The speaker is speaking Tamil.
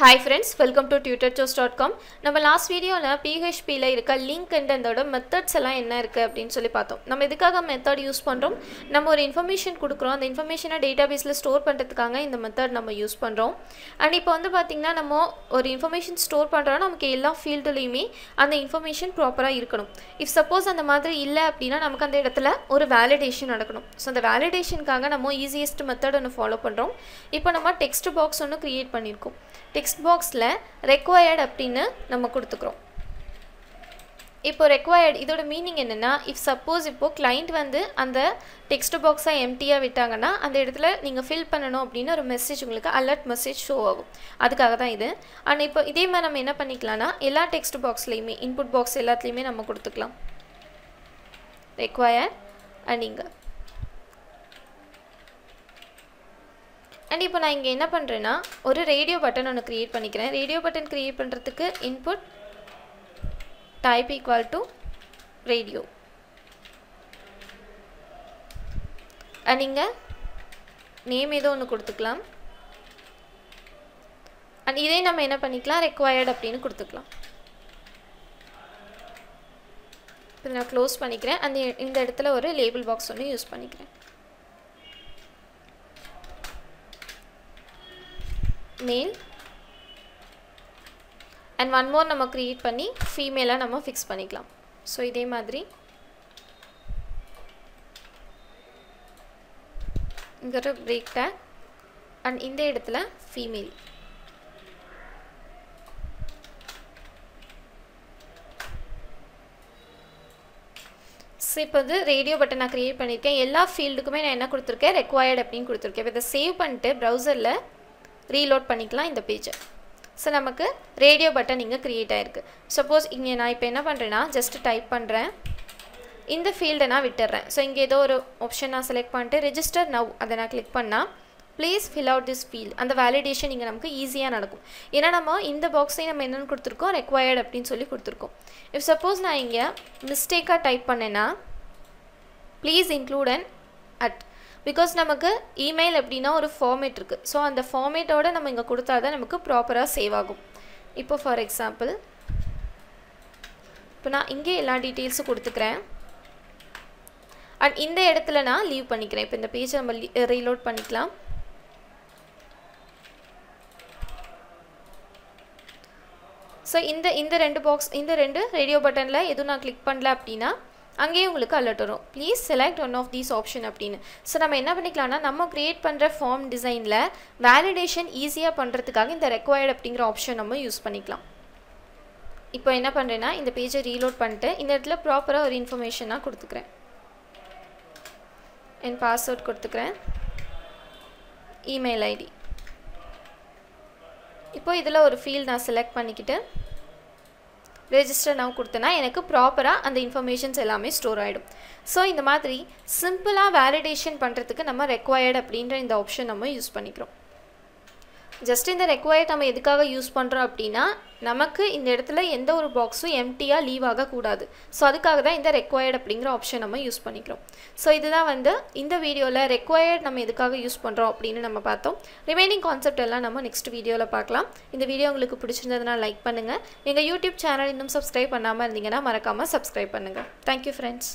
Hi friends welcome to Tutor Joes dot com நம்ம லாஸ்ட் வீடியோவில் பிஹெச்பியில் இருக்க லிங்க் அண்ட் அதோட மெத்தட்ஸ் எல்லாம் என்ன இருக்குது அப்படின்னு சொல்லி பார்த்தோம். நம்ம எதுக்காக மெத்தட் யூஸ் பண்ணுறோம் நம்ம ஒரு இன்ஃபர்மேஷன் கொடுக்குறோம். அந்த இன்ஃபர்மேஷனை டேட்டா பேஸில் ஸ்டோர் பண்ணுறதுக்காக இந்த மெத்தட் நம்ம யூஸ் பண்ணுறோம் அண்ட் இப்போ வந்து பார்த்திங்கன்னா நம்ம ஒரு இன்ஃபர்மேஷன் ஸ்டோர் பண்ணுறோன்னா நமக்கு எல்லா ஃபீல்டுலேயுமே அந்த இன்ஃபர்மேஷன் ப்ராப்பராக இருக்கணும். இஃப் சப்போஸ் அந்த மாதிரி இல்லை அப்படின்னா நமக்கு அந்த இடத்துல ஒரு வேலிடேஷன் நடக்கணும். ஸோ அந்த வேலிடேஷனுக்காக நம்ம ஈஸியஸ்ட் மெத்தட் ஒன்று ஃபாலோ பண்ணுறோம் இப்போ நம்ம டெக்ஸ்ட் பாக்ஸ் ஒன்று க்ரியேட் பண்ணியிருக்கோம். டெக்ஸ்ட் பாக்ஸில் ரெக்வயர்ட் அப்படின்னு நம்ம கொடுத்துக்குறோம். இப்போ ரெக்வயர்ட் இதோட மீனிங் என்னென்னா இஃப் சப்போஸ் இப்போது கிளைண்ட் வந்து அந்த டெக்ஸ்ட் பாக்ஸை எம்டியாக விட்டாங்கன்னா அந்த இடத்துல நீங்கள் ஃபில் பண்ணணும் அப்படின்னு ஒரு மெசேஜ் உங்களுக்கு அலர்ட் மெசேஜ் ஷோ ஆகும். அதுக்காக தான் இது. அண்ட் இப்போ இதே மாதிரி நம்ம என்ன பண்ணிக்கலாம்னா எல்லா டெக்ஸ்ட் பாக்ஸ்லேயுமே இன்புட் பாக்ஸ் எல்லாத்துலேயுமே நம்ம கொடுத்துக்கலாம். ரெக்வயர்ட் அண்ட் இங்கே. அண்ட் இப்போ நான் இங்கே என்ன பண்ணுறேன்னா ஒரு ரேடியோ பட்டன் ஒன்று க்ரியேட் பண்ணிக்கிறேன். ரேடியோ பட்டன் க்ரியேட் பண்ணுறதுக்கு input type equal to radio and இங்கே நேம் ஏதோ ஒன்று கொடுத்துக்கலாம். அண்ட் இதே நம்ம என்ன பண்ணிக்கலாம்? ரெக்வயர்ட் அப்படின்னு கொடுத்துக்கலாம். இப்போ நான் க்ளோஸ் பண்ணிக்கிறேன். அந்த இந்த இடத்துல ஒரு லேபிள் பாக்ஸ் ஒன்று யூஸ் பண்ணிக்கிறேன். மேல் அண்ட் ஒன் மோர் நம்ம க்ரியேட் பண்ணி ஃபீமேலாக நம்ம ஃபிக்ஸ் பண்ணிக்கலாம். ஸோ இதே மாதிரி. இங்கே ஒரு பிரேக் டேக் அண்ட் இந்த இடத்துல ஃபீமேல் ஸோ இப்போ வந்து ரேடியோ பட்டன் நான் க்ரியேட் பண்ணியிருக்கேன் எல்லா ஃபீல்டுக்குமே நான் என்ன கொடுத்துருக்கேன்? ரெக்வயர்ட் அப்படின்னு கொடுத்துருக்கேன். இப்போ இதை சேவ் பண்ணிட்டு ப்ரௌசரில் ரீலோட் பண்ணிக்கலாம் இந்த பேஜை ஸோ நமக்கு ரேடியோ பட்டன் இங்கே க்ரியேட் ஆகிருக்கு சப்போஸ் இங்கே நான் இப்போ என்ன பண்ணுறேன்னா ஜஸ்ட் டைப் பண்ணுறேன் இந்த ஃபீல்டை நான் விட்டுறேன். ஸோ இங்கே ஏதோ ஒரு ஆப்ஷன் நான் செலக்ட் பண்ணிட்டு ரெஜிஸ்டர் நவ் அதை நான் கிளிக் பண்ணால் please fill out this field அந்த வேலிடேஷன் இங்கே நமக்கு ஈஸியாக நடக்கும். ஏன்னா நம்ம இந்த பாக்ஸையும் நம்ம என்னென்னு கொடுத்துருக்கோம்? ரெக்வயர்ட் அப்படின்னு சொல்லி கொடுத்துருக்கோம். இஃப் சப்போஸ் நான் இங்கே மிஸ்டேக்காக டைப் பண்ணேன்னா please include an at because நமக்கு இமெயில் அப்படின்னா ஒரு ஃபார்மேட் இருக்குது ஸோ அந்த ஃபார்மேட்டோடு நம்ம இங்கே கொடுத்தா தான் நமக்கு ப்ராப்பராக சேவ் ஆகும். இப்போ ஃபார் எக்ஸாம்பிள் இப்போ நான் இங்கே எல்லா டீட்டெயில்ஸும் கொடுத்துக்கிறேன். அண்ட் இந்த இடத்துல நான் லீவ் பண்ணிக்கிறேன். இப்போ இந்த பேஜை நம்ம ரீலோட் பண்ணிக்கலாம். ஸோ இந்த இந்த ரெண்டு பாக்ஸ் இந்த ரெண்டு ரேடியோ பட்டனில் எதுவும் நான் கிளிக் பண்ணல அப்படின்னா அங்கேயே உங்களுக்கு அலர்ட் வரும். Please select one of these option அப்படின்னு. ஸோ நம்ம என்ன பண்ணிக்கலாம்னா நம்ம க்ரியேட் பண்ணுற ஃபார்ம் டிசைனில் வேலிடேஷன் ஈஸியாக பண்ணுறதுக்காக இந்த ரெக்வயர்ட் அப்படிங்கிற ஆப்ஷன் நம்ம யூஸ் பண்ணிக்கலாம். இப்போ என்ன பண்ணுறேன்னா இந்த பேஜை ரீலோட் பண்ணிட்டு இந்த இடத்துல ப்ராப்பராக ஒரு இன்ஃபர்மேஷனாக கொடுத்துக்கிறேன். என் பாஸ்வேர்ட் கொடுத்துக்கிறேன். இமெயில் ஐடி இப்போ இதில் ஒரு ஃபீல்ட் நான் செலக்ட் பண்ணிக்கிட்டு ரெஜிஸ்டர் நான் கொடுத்தேன்னா எனக்கு ப்ராப்பராக அந்த இன்ஃபர்மேஷன்ஸ் எல்லாமே ஸ்டோர் ஆகிடும் ஸோ இந்த மாதிரி சிம்பிளாக வேலிடேஷன் பண்ணுறதுக்கு நம்ம ரெக்வயர்ட் அப்படின்ற இந்த ஆப்ஷன் நம்ம யூஸ் பண்ணிக்கிறோம். ஜஸ்ட் இந்த ரெக்வயர்ட் நம்ம எதுக்காக யூஸ் பண்ணுறோம் அப்படின்னா நமக்கு இந்த இடத்துல எந்த ஒரு பாக்ஸும் எம்டியாக லீவ் ஆகக்கூடாது. ஸோ அதுக்காக தான் இந்த ரெக்வயர்ட் அப்படிங்கிற ஆப்ஷன் நம்ம யூஸ் பண்ணிக்கிறோம். ஸோ இதுதான் வந்து இந்த வீடியோவில் ரெக்வயர்ட் நம்ம எதுக்காக யூஸ் பண்ணுறோம் அப்படின்னு நம்ம பார்த்தோம். ரிமைனிங் கான்செப்ட் எல்லாம் நம்ம நெக்ஸ்ட் வீடியோவில் பார்க்கலாம். இந்த வீடியோ உங்களுக்கு பிடிச்சிருந்ததுனா லைக் பண்ணுங்கள் எங்கள் யூடியூப் சேனல் இன்னும் சப்ஸ்கிரைப் பண்ணாமல் இருந்தீங்கன்னா மறக்காமல் சப்ஸ்கிரைப் பண்ணுங்கள் தேங்க்யூ ஃப்ரெண்ட்ஸ்